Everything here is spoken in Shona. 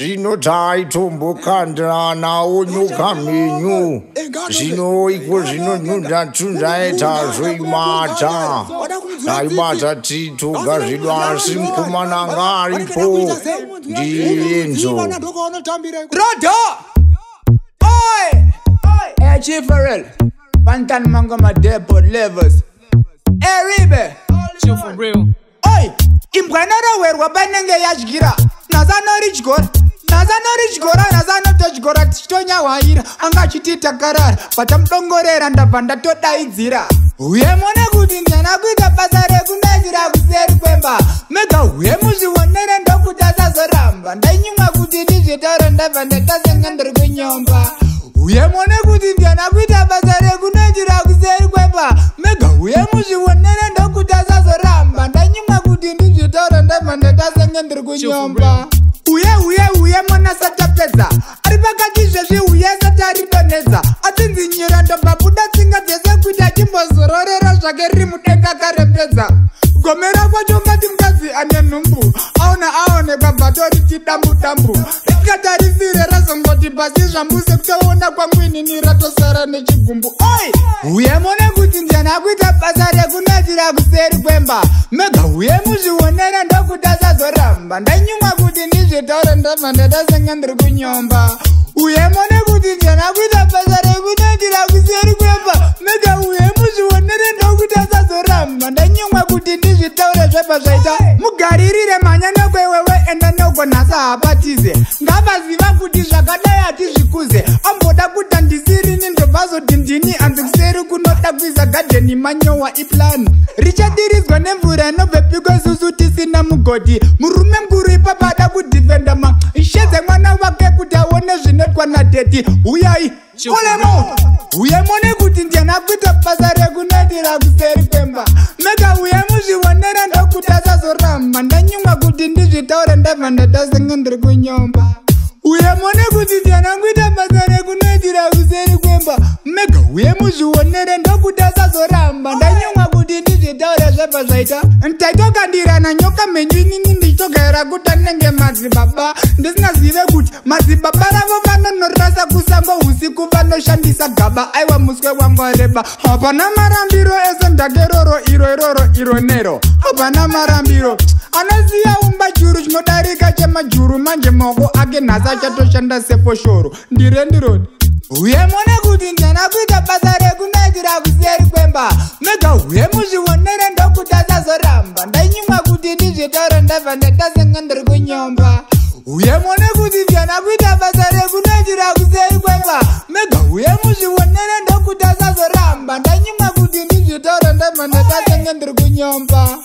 zvino taitombokandiranawo nyoka menyu zvino iko zvino nundatsundaita zvoimata taibata titoga zvido asi mukomananga aripo ndienzo. Pantan Mango Depot levels. Hey, Ribe. Chill for real. Oi! imbwanarowerwa panenge yadyira nazanoridyora nazanoridyora nazanotodyora tichitonyawaira anga achititakarara patamudongorera ndabva ndatodaidzira. Uye mone kuti ndana kuita basa rekundanyira kuseri kwemba. Mega uye muzvionere ndokuti asazoramba. Ndanyimwa kuti ndizvitaura ndabva ndatasenga ndiri kunyomba uye mone kuti ndana kuita basa rekunanjira kuseri kwemba. Mega uye muzvionere ndokuti asazoramba. Ndanyimwa kuti ndizvitaura ndabva ndatasenge ndiri kunyomba uye uye uye mona satapedza ari pakati zvezvi uye sati aridonedza atsinzinyira ndobva buda tsinga dzese kuti achimbozororera zvake riri mudenga karembedza gomera kwacho ngati mukadzi ane nhumbu aona aonekwa bvatori tidambu dambu. Rikatarisire razongoti pasi zvambuse kutoona kwangwinini ratosara nechigumbu. Oi! Uye mone kuti ndiani akuita basa rekunatira kuseri kwemba. Mega uye muzvionere ndokuti asazoramba. Ndanyumwa kuti ndizvitaure ndabva ndatasenga ndiri kunyomba. Uye mone kuti ndiani akuita basa rekunatira kuseri kwemba. Mega uye muzvionere ndokuti asazoramba. Ndanyumwa kuti ndizvitaure zvebva zvaita. Mugaririre mhanya nekwewewe enda nogonhasa hapatize ngavaziva kuti zvakadai hatizvikuze. Amboda kuti handisirini ndobvazoti ndini hanzi kuseri kunoda kuisa gadheni manyowa iplani. Richadiridzwa nemvura inobve piko isusu tisina mugodhi murume zvinoitwa nadheti uyai olemo uye mone kuti ndiana kuita basa rekunatira kuseri kwemba. Mega uye muzvionere ndokuti asazoramba ndanyumwa kuti ndizvitaure ndabva ndatasenga ndiri kunyomba. Uye mone kuti ndiana kuita basa rekunoitira kuseri kwemba. Mega uye muzvionere ndokuti asazoramba ndanyumwa kuti ndizvitaure zvebva zvaita. Taitokandirana nyoka menyinini ndichitogaira kuti anenge madzibaba ndisingazive kuti madzibaba ravo vanonorasa kusango usiku vanoshandisa gaba. Aiwa muswe wangu areba hapana marambiro ese ndakeroro iro iroro iro nero. Hapana marambiro. Anoziya umba churu chinodarika chemajuru manje maoko ake nhasi achatoshanda sefoshoro ndire ndironi uye mone kuti ndana kuita basa rekunatira kuseri kwemba mega uye muzvionere ndabva ndatasenga ndiri kunyomba uye mone kuti ndana kuita basa rekunatira kuseri kwemba. Mega uye muzvionere ndokuti asazoramba. Ndanyimwa kuti ndizvitaure ndabva ndatasenga ndiri kunyomba.